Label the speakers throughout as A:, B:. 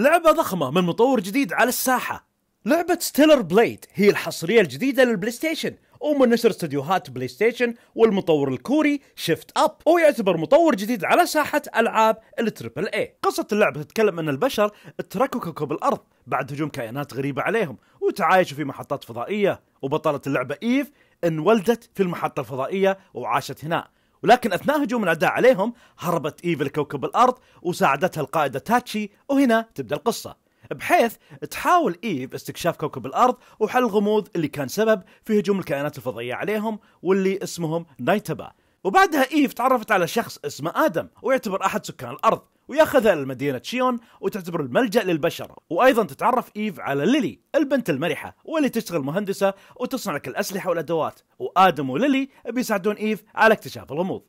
A: لعبة ضخمة من مطور جديد على الساحة. لعبة Stellar Blade هي الحصرية الجديدة لل PlayStation ومن نشر استديوهات PlayStation والمطور الكوري Shift Up ويعتبر مطور جديد على ساحة ألعاب ال triple A قصة اللعبة تتكلم أن البشر تركوا كوكب الأرض بعد هجوم كائنات غريبة عليهم وتعايشوا في محطات فضائية. وبطلة اللعبة Eve انولدت في المحطة الفضائية وعاشت هنا ولكن أثناء هجوم الأعداء عليهم هربت Eve لكوكب الأرض وساعدتها القائدة تاتشي وهنا تبدأ القصة. بحيث تحاول إيف استكشاف كوكب الأرض وحل الغموض اللي كان سبب في هجوم الكائنات الفضائية عليهم واللي اسمهم نايتبا وبعدها إيف تعرفت على شخص اسمه آدم ويعتبر أحد سكان الأرض وياخذها لمدينة شيون وتعتبر الملجأ للبشر. وأيضا تتعرف إيف على ليلي البنت المرحة واللي تشتغل مهندسة وتصنع لك الأسلحة والأدوات. وآدم وليلي بيساعدون إيف على اكتشاف الغموض.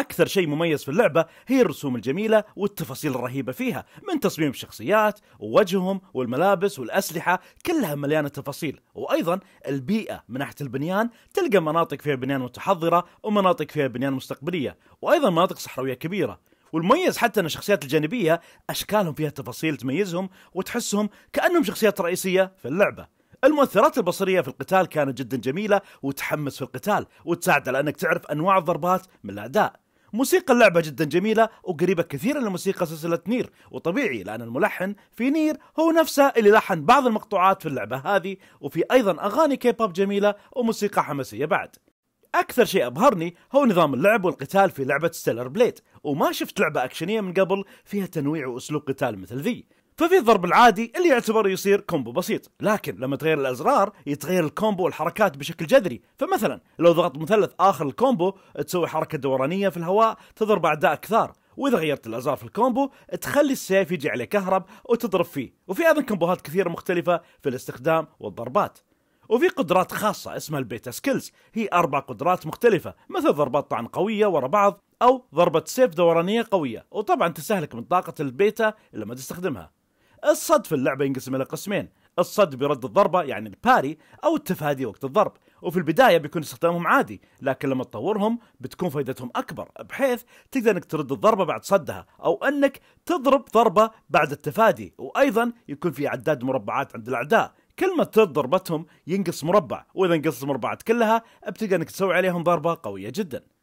A: أكثر شيء مميز في اللعبة هي الرسوم الجميلة والتفاصيل الرهيبة فيها من تصميم الشخصيات ووجههم والملابس والأسلحة كلها مليانة تفاصيل وأيضا البيئة من ناحية البنيان تلقى مناطق فيها بنيان متحضرة ومناطق فيها بنيان مستقبلية وأيضا مناطق صحراوية كبيرة والمميز حتى أن الشخصيات الجانبية أشكالهم فيها تفاصيل تميزهم وتحسهم كأنهم شخصيات رئيسية في اللعبة. المؤثرات البصرية في القتال كانت جدا جميلة وتحمس في القتال وتساعد على أنك تعرف أنواع الضربات من الاعداء. موسيقى اللعبة جدا جميلة وقريبة كثيرا لموسيقى سلسلة NieR وطبيعي لأن الملحن في NieR هو نفسه اللي لحن بعض المقطوعات في اللعبة هذه وفي أيضا أغاني كيبوب جميلة وموسيقى حماسية بعد. أكثر شيء أبهرني هو نظام اللعب والقتال في لعبة Stellar Blade وما شفت لعبة أكشنية من قبل فيها تنويع وأسلوب قتال مثل ذي. ففي الضرب العادي اللي يعتبر يصير combo بسيط. لكن لما تغير الأزرار يتغير ال combo والحركات بشكل جذري. فمثلا لو ضغطت مثلث آخر ال combo تسوي حركة دورانية في الهواء تضرب أعداء كثار. وإذا غيرت الأزرار في ال combo تخلي السيف يجي عليه كهرب وتضرب فيه. وفي أيضا combo هات كثيرة مختلفة في الاستخدام والضربات. وفي قدرات خاصة اسمها ال beta skills. هي أربع قدرات مختلفة مثل ضربات طعن قوية ورا بعض أو ضربة سيف دورانية قوية. وطبعا تستهلك من طاقة البيتا لما تستخدمها. الصد في اللعبة ينقسم إلى قسمين. الصد برد الضربة يعني ال parry أو التفادي وقت الضرب. وفي البداية بيكون استخدامهم عادي لكن لما تطورهم بتكون فائدتهم أكبر بحيث تقدر أنك ترد الضربة بعد صدها أو أنك تضرب ضربة بعد التفادي. وأيضا يكون في عداد مربعات عند الأعداء. كل ما ترد ضربتهم ينقص مربع وإذا انقصت المربعات كلها بتلقى إنك تسوي عليهم ضربة قوية جدا.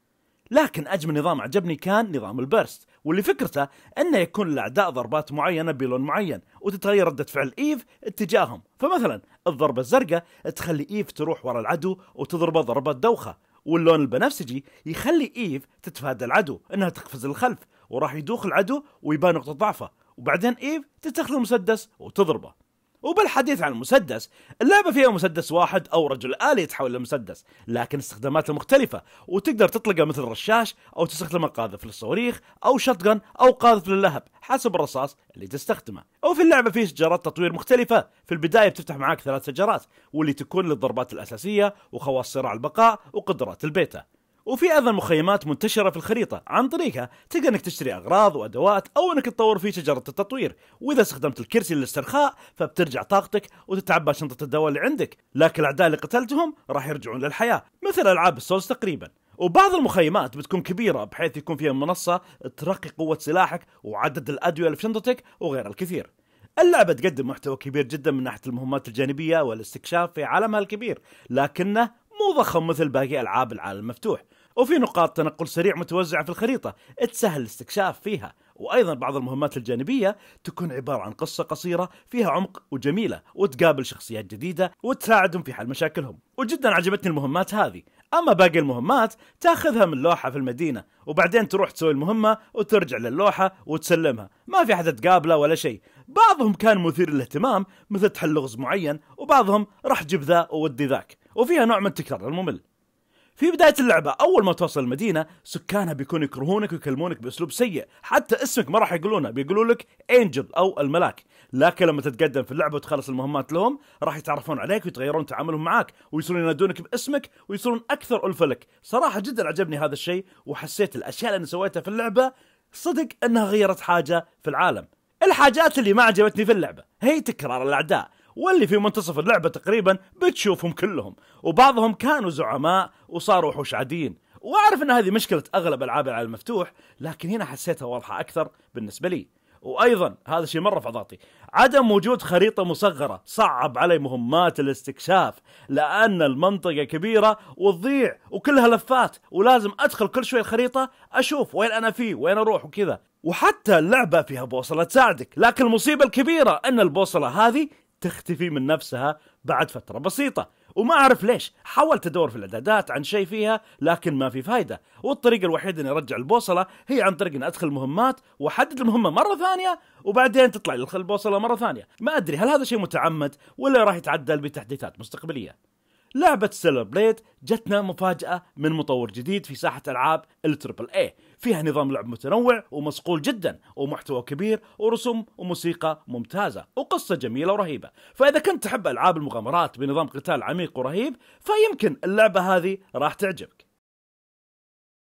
A: لكن أجمل نظام عجبني كان نظام البرست واللي فكرته إنه يكون الأعداء ضربات معينة بلون معين وتتغير ردة فعل إيف اتجاههم. فمثلا الضربة الزرقاء تخلي إيف تروح ورا العدو وتضربه ضربة دوخة واللون البنفسجي يخلي إيف تتفادى العدو إنها تقفز للخلف وراح يدوخ العدو ويبان نقطة ضعفه وبعدين إيف تتخذ المسدس وتضربه. وبالحديث عن المسدس اللعبة فيها مسدس واحد أو رجل آلي يتحول لمسدس لكن استخداماته مختلفة وتقدر تطلقه مثل رشاش أو تستخدمه قاذف للصواريخ أو شotgun أو قاذف للهب حسب الرصاص اللي تستخدمه. وفي اللعبة في شجرات تطوير مختلفة. في البداية بتفتح معاك ثلاث شجرات واللي تكون للضربات الأساسية وخواص صراع البقاء وقدرات البيتا. وفي أيضا مخيمات منتشرة في الخريطة. عن طريقها تقدر إنك تشتري أغراض وأدوات أو إنك تطور في شجرة التطوير. وإذا استخدمت الكرسي للاسترخاء فبترجع طاقتك وتتعبى شنطة الدواء اللي عندك. لكن الأعداء اللي قتلتهم راح يرجعون للحياة مثل ألعاب ال Souls تقريبا. وبعض المخيمات بتكون كبيرة بحيث يكون فيها منصة ترقي قوة سلاحك وعدد الأدوية اللي في شنطتك وغير الكثير. اللعبة تقدم محتوى كبير جدا من ناحية المهمات الجانبية والاستكشاف في عالمها الكبير. لكنه مو ضخم مثل باقي ألعاب العالم المفتوح. وفي نقاط تنقل سريع متوزعة في الخريطة. تسهل الاستكشاف فيها. وأيضا بعض المهمات الجانبية تكون عبارة عن قصة قصيرة فيها عمق وجميلة وتقابل شخصيات جديدة وتساعدهم في حل مشاكلهم. وجدا عجبتني المهمات هذه. أما باقي المهمات تأخذها من لوحة في المدينة وبعدين تروح تسوي المهمة وترجع للوحة وتسلمها. ما في أحد تقابله ولا شيء. بعضهم كان مثير للاهتمام مثل تحل لغز معين وبعضهم روح جيب ذا وودي ذاك. وفيها نوع من التكرار الممل. في بداية اللعبة أول ما توصل المدينة سكانها بيكونوا يكرهونك ويكلمونك بأسلوب سيء. حتى اسمك ما راح يقولونه بيقولوا لك Angel أو الملاك. لكن لما تتقدم في اللعبة وتخلص المهمات لهم راح يتعرفون عليك ويتغيرون تعاملهم معاك ويصيرون ينادونك باسمك ويصيرون أكثر ألفة لك. صراحة جدا عجبني هذا الشيء وحسيت الأشياء اللي سويتها في اللعبة صدق أنها غيرت حاجة في العالم. الحاجات اللي ما عجبتني في اللعبة هي تكرار الأعداء. واللي في منتصف اللعبة تقريبا بتشوفهم كلهم. وبعضهم كانوا زعماء وصاروا وحوش عاديين وأعرف إن هذه مشكلة أغلب ألعاب العالم المفتوح لكن هنا حسيتها واضحة أكثر بالنسبة لي. وأيضا هذا شيء مرة فضاطي عدم وجود خريطة مصغرة صعب علي مهمات الاستكشاف لأن المنطقة كبيرة وتضيع وكلها لفات ولازم أدخل كل شوي الخريطة أشوف وين أنا فيه وين أروح وكذا. وحتى اللعبة فيها بوصلة تساعدك لكن المصيبة الكبيرة إن البوصلة هذه تختفي من نفسها بعد فترة بسيطة. وما أعرف ليش حاولت أدور في الإعدادات عن شيء فيها لكن ما في فايدة. والطريقة الوحيدة إني أرجع البوصلة هي عن طريق إني أدخل مهمات وأحدد المهمة مرة ثانية وبعدين تطلع لي البوصلة مرة ثانية. ما أدري هل هذا شيء متعمد ولا راح يتعدل بتحديثات مستقبلية. لعبة Stellar Blade جتنا مفاجأة من مطور جديد في ساحة ألعاب ال triple A فيها نظام لعب متنوع ومصقول جدا ومحتوى كبير ورسوم وموسيقى ممتازة وقصة جميلة ورهيبة. فإذا كنت تحب ألعاب المغامرات بنظام قتال عميق ورهيب فيمكن اللعبة هذه راح تعجبك.